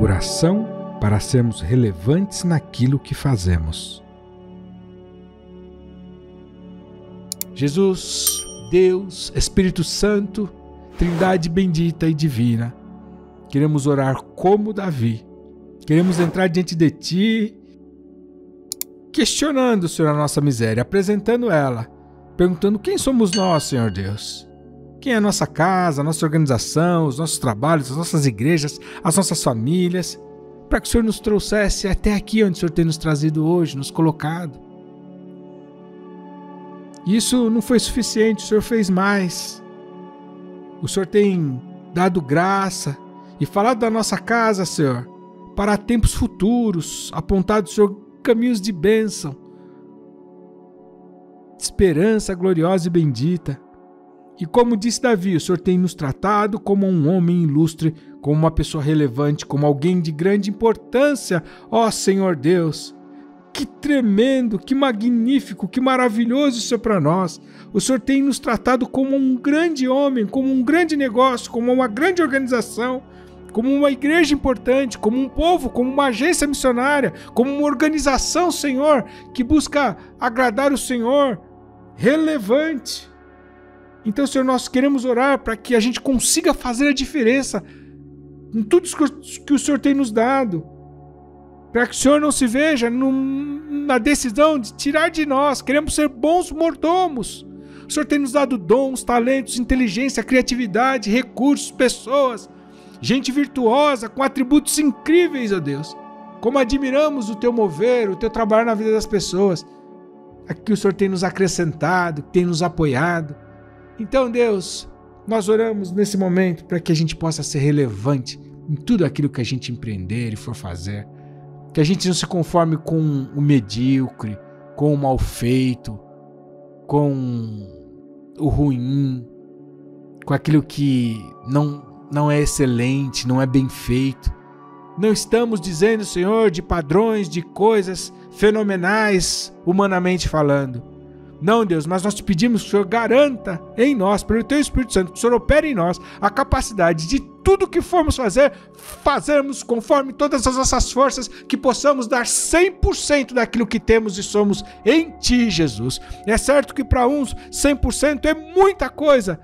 Oração para sermos relevantes naquilo que fazemos. Jesus, Deus, Espírito Santo, Trindade bendita e divina, queremos orar como Davi. Queremos entrar diante de Ti, questionando, Senhor, a nossa miséria, apresentando ela, perguntando quem somos nós, Senhor Deus. Quem é a nossa casa, a nossa organização, os nossos trabalhos, as nossas igrejas, as nossas famílias, para que o Senhor nos trouxesse até aqui onde o Senhor tem nos trazido hoje, nos colocado. Isso não foi suficiente, o Senhor fez mais. O Senhor tem dado graça e falado da nossa casa, Senhor, para tempos futuros, apontado, Senhor, caminhos de bênção, esperança gloriosa e bendita. E como disse Davi, o Senhor tem nos tratado como um homem ilustre, como uma pessoa relevante, como alguém de grande importância, ó Senhor Deus. Que tremendo, que magnífico, que maravilhoso isso é para nós. O Senhor tem nos tratado como um grande homem, como um grande negócio, como uma grande organização, como uma igreja importante, como um povo, como uma agência missionária, como uma organização, Senhor, que busca agradar o Senhor, relevante. Então, Senhor, nós queremos orar para que a gente consiga fazer a diferença em tudo que o Senhor tem nos dado para que o Senhor não se veja num, na decisão de tirar de nós. Queremos ser bons mordomos. O Senhor tem nos dado dons, talentos, inteligência, criatividade, recursos, pessoas, gente virtuosa, com atributos incríveis, ó Deus. Como admiramos o teu mover, o teu trabalho na vida das pessoas. Aqui o Senhor tem nos acrescentado, tem nos apoiado. Então, Deus, nós oramos nesse momento para que a gente possa ser relevante em tudo aquilo que a gente empreender e for fazer. Que a gente não se conforme com o medíocre, com o mal feito, com o ruim, com aquilo que não, não é excelente, não é bem feito. Não estamos dizendo, Senhor, de padrões, de coisas fenomenais, humanamente falando. Não, Deus, mas nós te pedimos que o Senhor garanta em nós, pelo teu Espírito Santo, que o Senhor opere em nós a capacidade de tudo que formos fazer, fazermos conforme todas as nossas forças, que possamos dar 100% daquilo que temos e somos em Ti, Jesus. É certo que para uns 100% é muita coisa,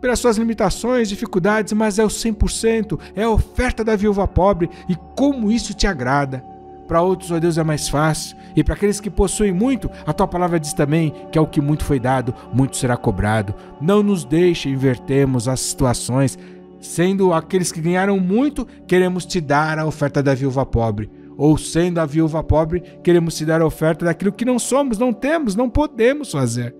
pelas suas limitações, dificuldades, mas é o 100%, é a oferta da viúva pobre e como isso te agrada. Para outros, ó Deus, é mais fácil. E para aqueles que possuem muito, a tua palavra diz também que ao que muito foi dado, muito será cobrado. Não nos deixe invertermos as situações. Sendo aqueles que ganharam muito, queremos te dar a oferta da viúva pobre. Ou sendo a viúva pobre, queremos te dar a oferta daquilo que não somos, não temos, não podemos fazer.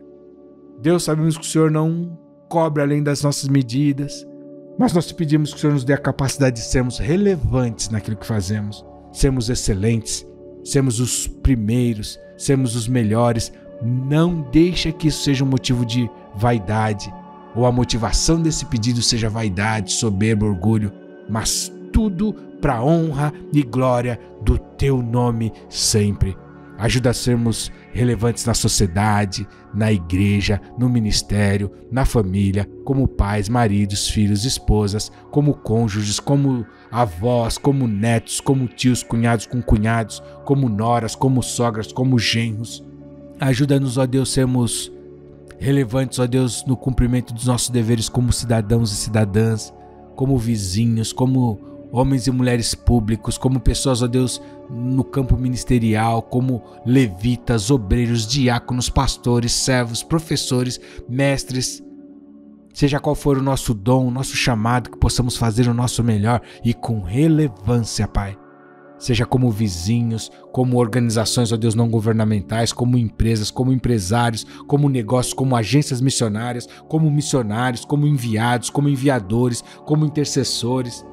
Deus, sabemos que o Senhor não cobra além das nossas medidas, mas nós te pedimos que o Senhor nos dê a capacidade de sermos relevantes naquilo que fazemos sermos excelentes, sermos os primeiros, sermos os melhores. Não deixa que isso seja um motivo de vaidade, ou a motivação desse pedido seja vaidade, soberba, orgulho, mas tudo para honra e glória do teu nome sempre. Ajuda a sermos relevantes na sociedade, na igreja, no ministério, na família, como pais, maridos, filhos, esposas, como cônjuges, como avós, como netos, como tios, cunhados com cunhados, como noras, como sogras, como genros. Ajuda-nos, ó Deus, sermos relevantes, ó Deus, no cumprimento dos nossos deveres como cidadãos e cidadãs, como vizinhos, como homens e mulheres públicos, como pessoas, ó Deus, no campo ministerial, como levitas, obreiros, diáconos, pastores, servos, professores, mestres. Seja qual for o nosso dom, o nosso chamado, que possamos fazer o nosso melhor e com relevância, Pai. Seja como vizinhos, como organizações, ó Deus, não governamentais, como empresas, como empresários, como negócios, como agências missionárias, como missionários, como enviados, como enviadores, como intercessores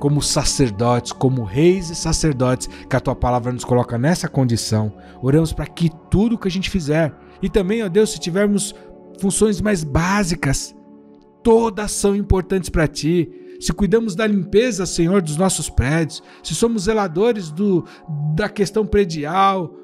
como sacerdotes, como reis e sacerdotes, que a tua palavra nos coloca nessa condição. Oramos para que tudo que a gente fizer, e também, ó Deus, se tivermos funções mais básicas, todas são importantes para ti. Se cuidamos da limpeza, Senhor, dos nossos prédios, se somos zeladores do, da questão predial,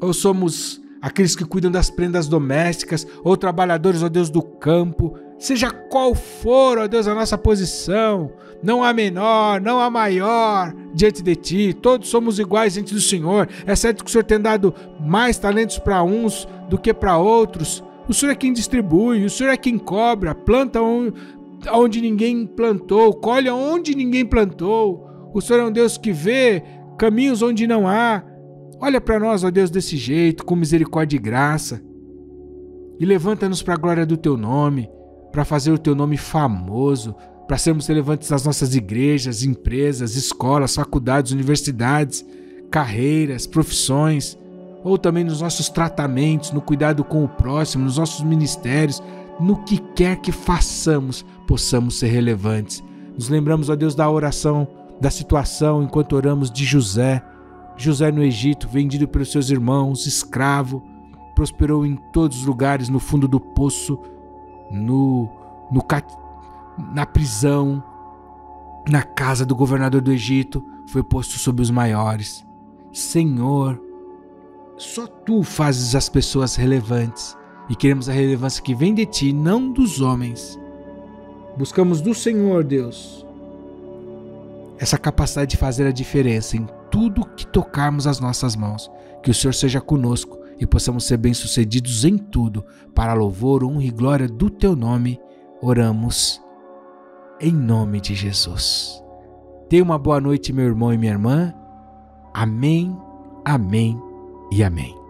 ou somos aqueles que cuidam das prendas domésticas, ou trabalhadores, ó Deus, do campo, seja qual for, ó Deus, a nossa posição, não há menor, não há maior diante de ti, todos somos iguais diante do Senhor. É certo que o Senhor tem dado mais talentos para uns do que para outros. O Senhor é quem distribui, o Senhor é quem cobra, planta onde ninguém plantou, colhe onde ninguém plantou. O Senhor é um Deus que vê caminhos onde não há. Olha para nós, ó Deus, desse jeito, com misericórdia e graça. E levanta-nos para a glória do teu nome, para fazer o teu nome famoso, para sermos relevantes nas nossas igrejas, empresas, escolas, faculdades, universidades, carreiras, profissões, ou também nos nossos tratamentos, no cuidado com o próximo, nos nossos ministérios, no que quer que façamos, possamos ser relevantes. Nos lembramos, ó Deus, da oração, da situação enquanto oramos de José. José no Egito, vendido pelos seus irmãos, escravo, prosperou em todos os lugares, no fundo do poço, no, no na prisão, na casa do governador do Egito, foi posto sobre os maiores. Senhor, só tu fazes as pessoas relevantes e queremos a relevância que vem de ti, não dos homens. Buscamos do Senhor, Deus, essa capacidade de fazer a diferença em tudo que tocarmos as nossas mãos. Que o Senhor seja conosco e possamos ser bem-sucedidos em tudo, para louvor, honra e glória do teu nome. Oramos em nome de Jesus. Tenha uma boa noite, meu irmão e minha irmã. Amém, amém e amém.